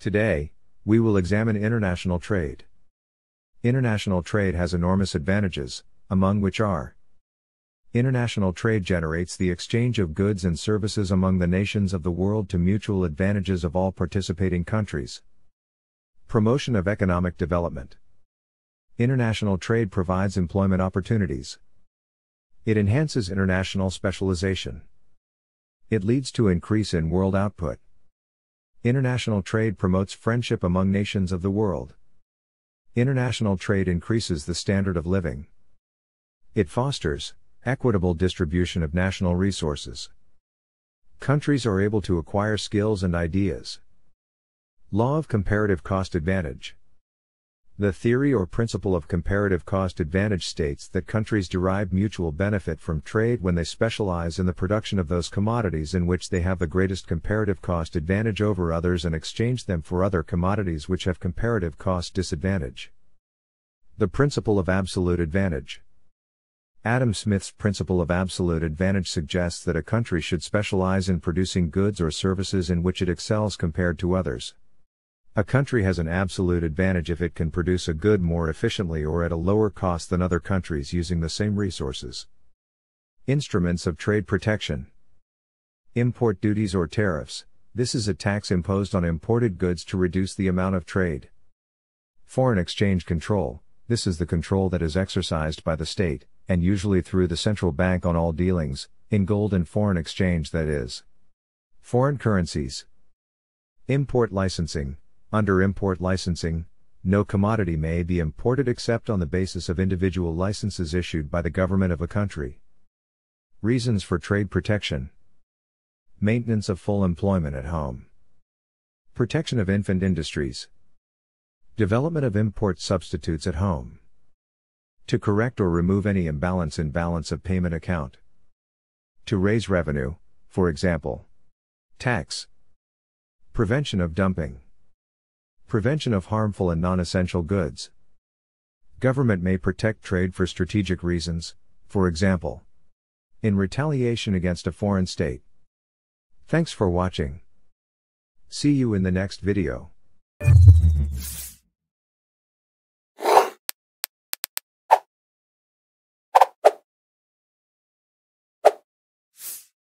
Today, we will examine international trade. International trade has enormous advantages, among which are International trade generates the exchange of goods and services among the nations of the world to mutual advantages of all participating countries. Promotion of economic development. International trade provides employment opportunities. It enhances international specialization. It leads to increase in world output. International trade promotes friendship among nations of the world. International trade increases the standard of living. It fosters equitable distribution of national resources. Countries are able to acquire skills and ideas. Law of comparative cost advantage. The theory or principle of comparative cost advantage states that countries derive mutual benefit from trade when they specialize in the production of those commodities in which they have the greatest comparative cost advantage over others and exchange them for other commodities which have comparative cost disadvantage. The principle of absolute advantage. Adam Smith's principle of absolute advantage suggests that a country should specialize in producing goods or services in which it excels compared to others. A country has an absolute advantage if it can produce a good more efficiently or at a lower cost than other countries using the same resources. Instruments of trade protection. Import duties or tariffs. This is a tax imposed on imported goods to reduce the amount of trade. Foreign exchange control. This is the control that is exercised by the state, and usually through the central bank on all dealings, in gold and foreign exchange that is. Foreign currencies. Import licensing. Under import licensing, no commodity may be imported except on the basis of individual licenses issued by the government of a country. Reasons for trade protection Maintenance of full employment at home, Protection of infant industries, Development of import substitutes at home. To correct or remove any imbalance in balance of payment account. To raise revenue, for example. Tax. Prevention of dumping. Prevention of harmful and non essential goods. Government may protect trade for strategic reasons, for example, in retaliation against a foreign state. Thanks for watching. See you in the next video.